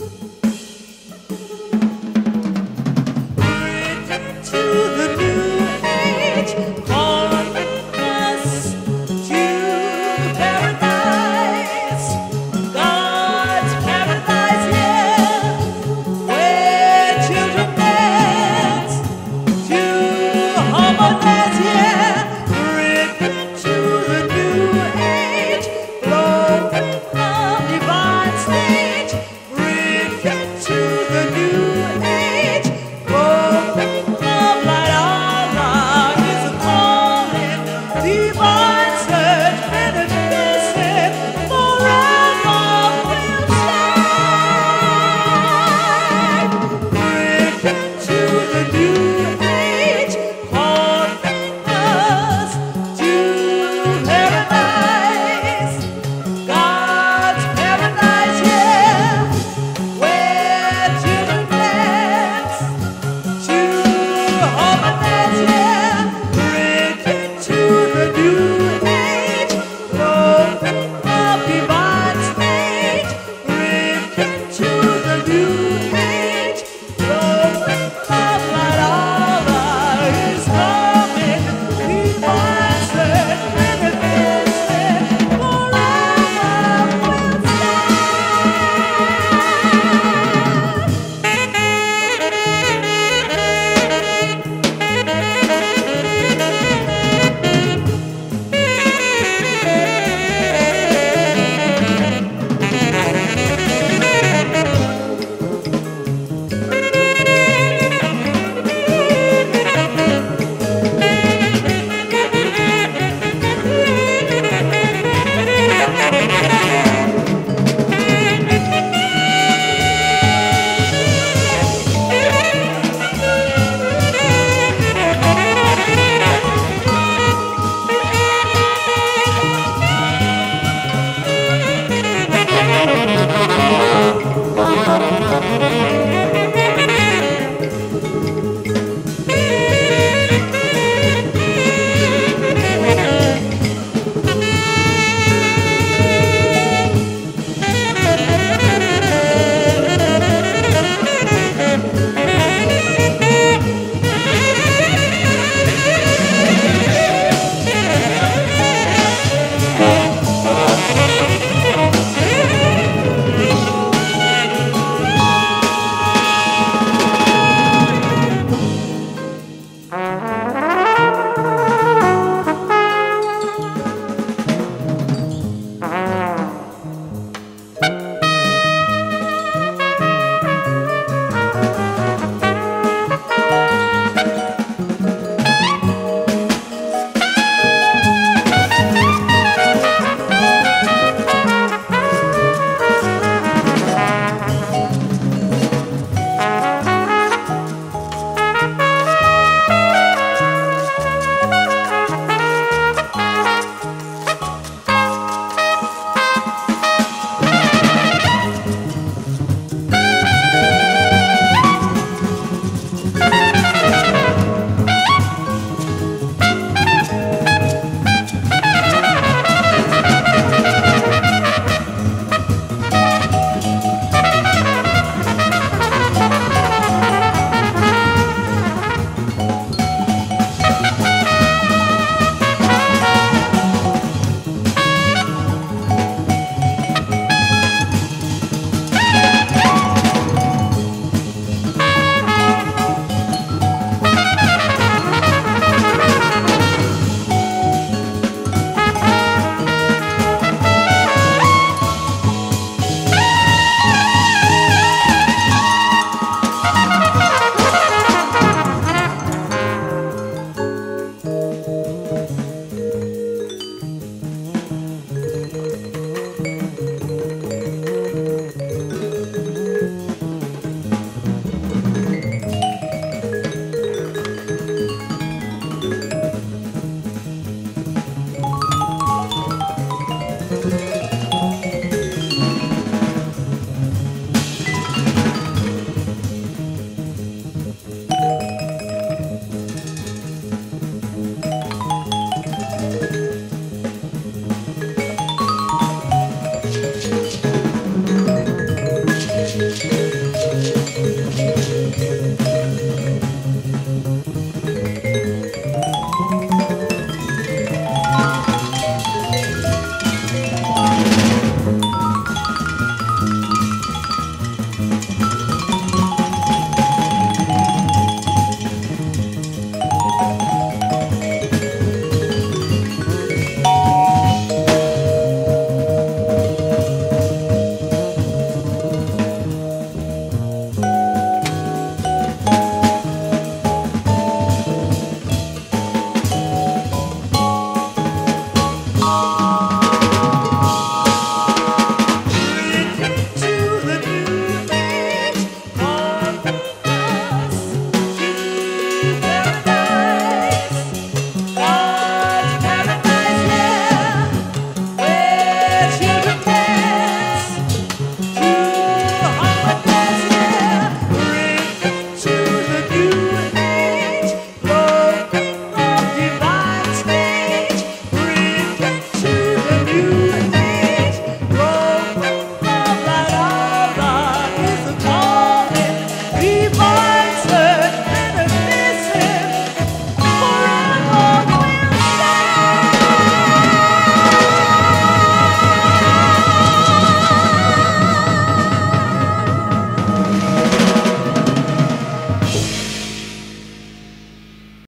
you.